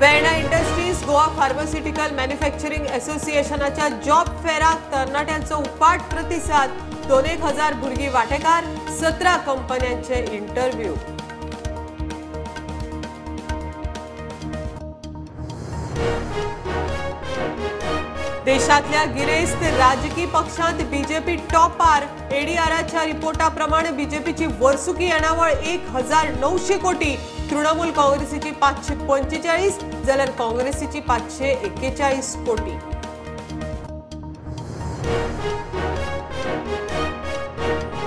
Verna industries Goa pharmaceutical manufacturing असोसिएशनाच्या job फेराक तरणाट्यांचो उपाट प्रतिसाद. दोन एक हजार भुरगीं वांटेकार सतरा कंपन्यांचे इंटरव्ह्यू देशातल्या गिरेस्त राजकीय पक्षांत बीजेपी टॉपार. एडीआरच्या रिपोर्टा प्रमाणे बीजेपीची वर्सुकी येणावळ एक हजार नऊशे कोटी. तृणमूल काँग्रेसीची पाचशे पंचेचाळीस जाल्यार काँग्रेसीची पाचशे एक्केचाळीस कोटी.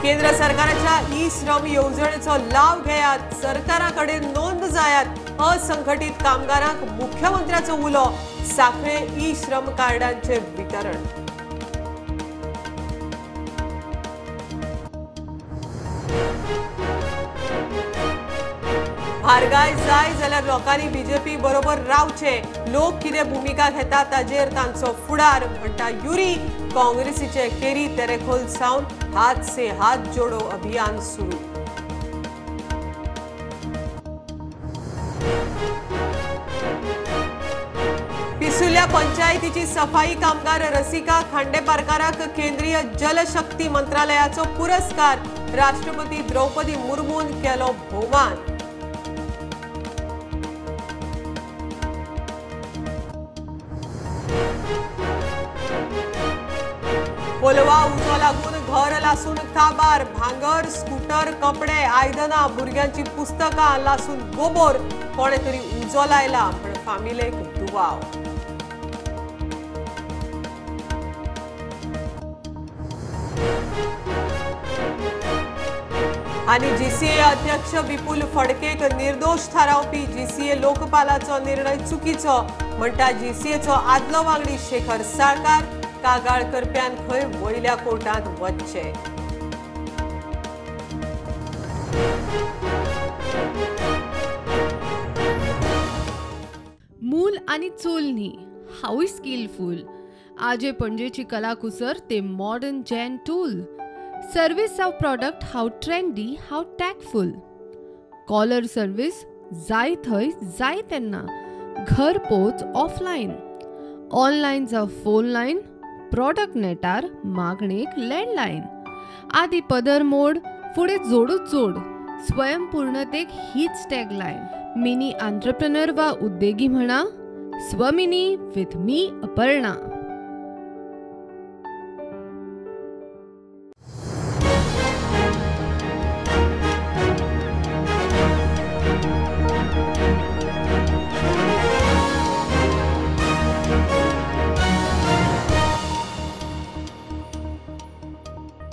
केंद्र सरकाराच्या ई श्रम येवजणेचो लाव घेयात सरकाराकडे नोंद जायात. असंघटित कामगारांक मुख्यमंत्र्याचो उलो साखळे ई श्रम कार्डांचे वितरण. आरगाय जाय जाल्यार लोकांनी बीजेपी बरोबर रावचे लोक कितें भुमिका घेता ताजेर तांचो फुडार म्हणटा युरी काँग्रेसीचे केरी तेरेखोल सावन हात से हात जोडो अभियान सुरू पिसुल्या पंचायतीची सफाई कामगार रसिका खांडेपारकाराक केंद्रीय जलशक्ती मंत्रालयाचो पुरस्कार राष्ट्रपती द्रौपदी मुर्मून केलो भोवमान कोलवा उजो लागून घर लासून काबार भांगर स्कूटर कपडे आयदनां भुरग्यांची पुस्तकां लासून गोबोर कोणे तरी उजो लायला म्हण फामिलेक दुवाव. आणि जीसीए अध्यक्ष विपुल फडकेक निर्दोष थारावपी जीसीए लोकपालाचो निर्णय चुकीचो म्हणटा जीसीएचो आदलो वांगडी शेखर साळकार. कागाळ करप्यान खंय वयल्या कोर्टांत वच्चे. मूल आणि चूल न्ही हाऊय स्किलफुल. आजे पणजेची कलाकुसर ते मॉडर्न जॅन टूल सर्विस ऑफ प्रॉडक्ट हाव ट्रेंडी हाव टॅकफुल कॉलर सर्विस जाय थंय जाय तेन्ना घर पोच ऑफलायन ऑनलायन जावं फोन लायन प्रॉडक्ट नेटार मागणेक लँडलायन आदी पदर मोड फुडें जोडूच जोड स्वयंपूर्णतेक हीच टॅगलायन मिनी आंत्रप्रनर वा उद्देगी म्हणा स्वमिनी विथ मी अपर्णा.